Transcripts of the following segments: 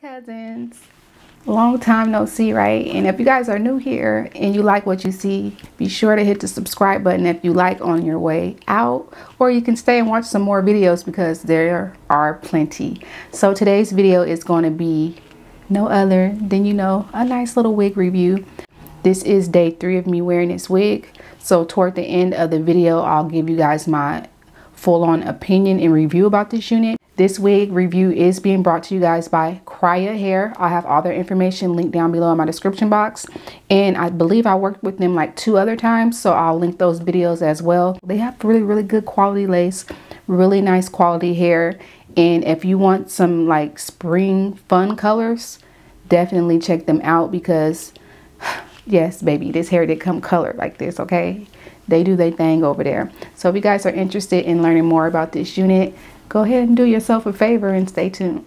Hey cousins, long time no see, right? And if you guys are new here and you like what you see, be sure to hit the subscribe button if you like on your way out, or you can stay and watch some more videos because there are plenty. So today's video is going to be no other than, you know, a nice little wig review. This is day three of me wearing this wig. So toward the end of the video, I'll give you guys my full on opinion and review about this unit. This wig review is being brought to you guys by Kriyya Hair. I have all their information linked down below in my description box. And I believe I worked with them like two other times, so I'll link those videos as well. They have really, really good quality lace, really nice quality hair. And if you want some like spring fun colors, definitely check them out because yes, baby, this hair did come colored like this, okay? They do their thing over there. So if you guys are interested in learning more about this unit, go ahead and do yourself a favor and stay tuned.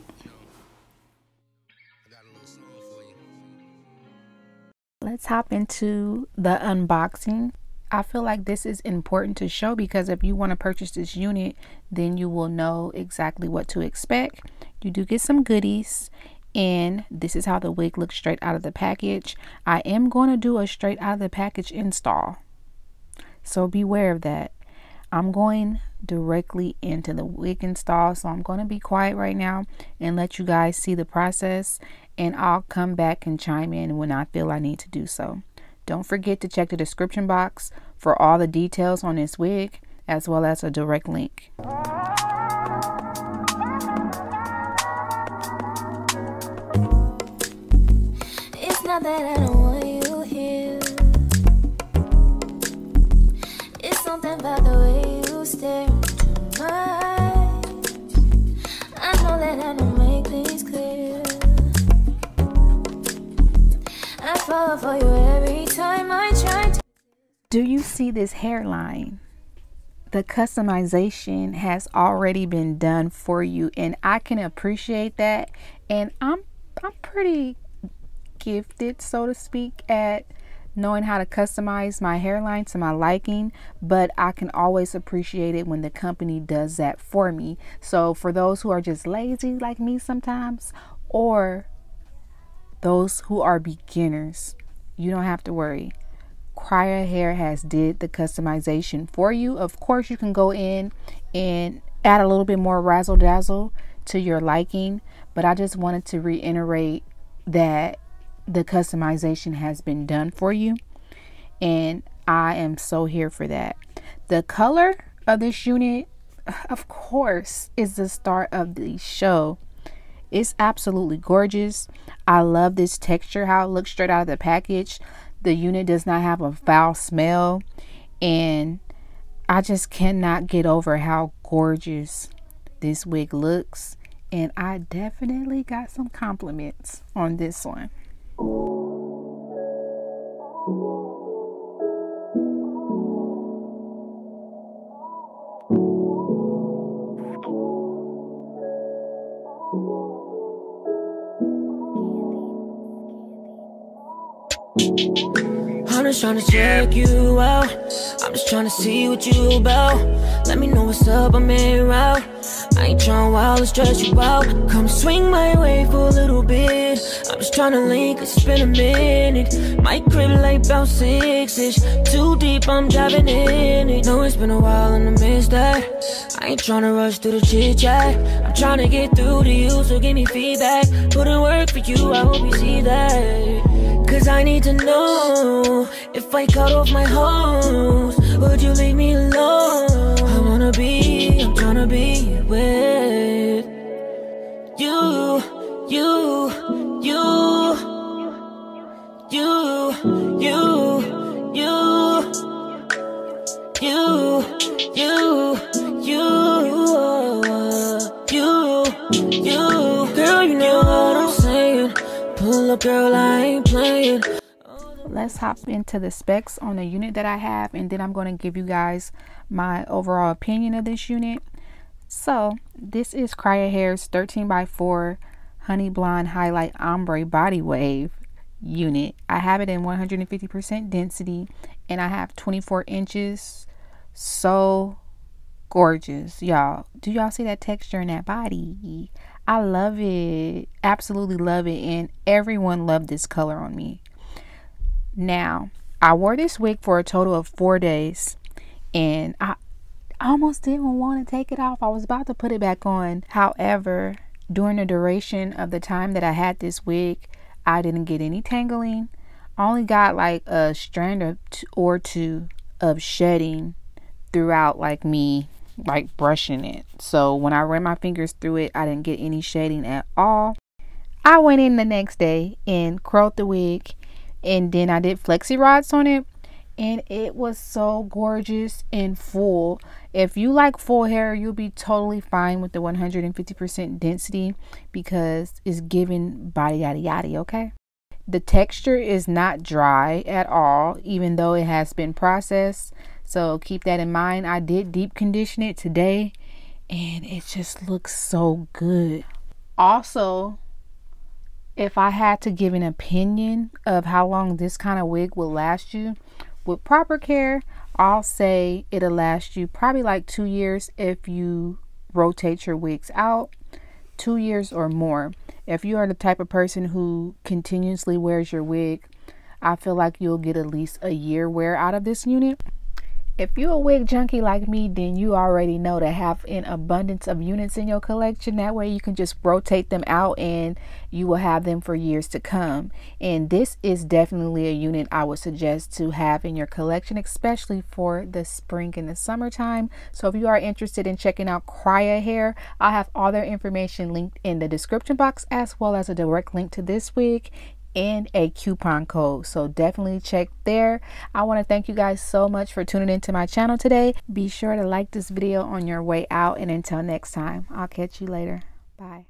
Let's hop into the unboxing. I feel like this is important to show because if you want to purchase this unit, then you will know exactly what to expect. You do get some goodies and this is how the wig looks straight out of the package. I am going to do a straight out of the package install. So beware of that. I'm going directly into the wig install. So I'm going to be quiet right now and let you guys see the process. And I'll come back and chime in when I feel I need to do so. Don't forget to check the description box for all the details on this wig as well as a direct link. That I don't make things clear. I fall for you every time I try to. Do you see this hairline? The customization has already been done for you and I can appreciate that and I'm I'm pretty gifted so to speak at knowing how to customize my hairline to my liking, but I can always appreciate it when the company does that for me. So for those who are just lazy like me sometimes or those who are beginners, you don't have to worry. Kriyya Hair has did the customization for you. Of course, you can go in and add a little bit more razzle dazzle to your liking, but I just wanted to reiterate that the customization has been done for you and I am so here for that. The color of this unit, of course, is the start of the show. It's absolutely gorgeous. I love this texture, how it looks straight out of the package. The unit does not have a foul smell. And I just cannot get over how gorgeous this wig looks. And I definitely got some compliments on this one. I'm just trying to check you out. I'm just trying to see what you about. Let me know what's up, I'm in route. I ain't trying wild to stress you out. Come swing my way for a little bit. I'm just trying to link, it's been a minute. My crib like about six ish. Too deep, I'm driving in it. Know it's been a while and I miss that. I ain't trying to rush through the chit chat. I'm trying to get through to you, so give me feedback. Put in work for you, I hope you see that. Cause I need to know If I cut off my hose Would you leave me alone? I wanna be, I'm tryna be with You, you, you You, you, you You, you, you girl, I ain't playing. Let's hop into the specs on the unit that I have, and then I'm going to give you guys my overall opinion of this unit. So, this is Kriyya Hair's 13 by 4 Honey Blonde Highlight Ombre Body Wave unit. I have it in 150% density, and I have 24 inches. So gorgeous, y'all. Do y'all see that texture in that body? I love it. Absolutely love it. And everyone loved this color on me. Now, I wore this wig for a total of four days. And I almost didn't want to take it off. I was about to put it back on. However, during the duration of the time that I had this wig, I didn't get any tangling. I only got like a strand or two of shedding throughout like me like brushing it. So when I ran my fingers through it, I didn't get any shading at all. I went in the next day and curled the wig and then I did flexi rods on it and it was so gorgeous and full. If you like full hair, you'll be totally fine with the 150% density because it's giving body yada yada, okay? The texture is not dry at all, even though it has been processed. So keep that in mind. I did deep condition it today and it just looks so good. Also, if I had to give an opinion of how long this kind of wig will last you, with proper care, I'll say it'll last you probably like two years if you rotate your wigs out, two years or more. If you are the type of person who continuously wears your wig, I feel like you'll get at least a year wear out of this unit. If you're a wig junkie like me, then you already know to have an abundance of units in your collection. That way you can just rotate them out and you will have them for years to come. And this is definitely a unit I would suggest to have in your collection, especially for the spring and the summertime. So if you are interested in checking out Kriyya Hair, I'll have all their information linked in the description box as well as a direct link to this wig and a coupon code. So definitely check there. I want to thank you guys so much for tuning into my channel today. Be sure to like this video on your way out. And until next time, I'll catch you later. Bye.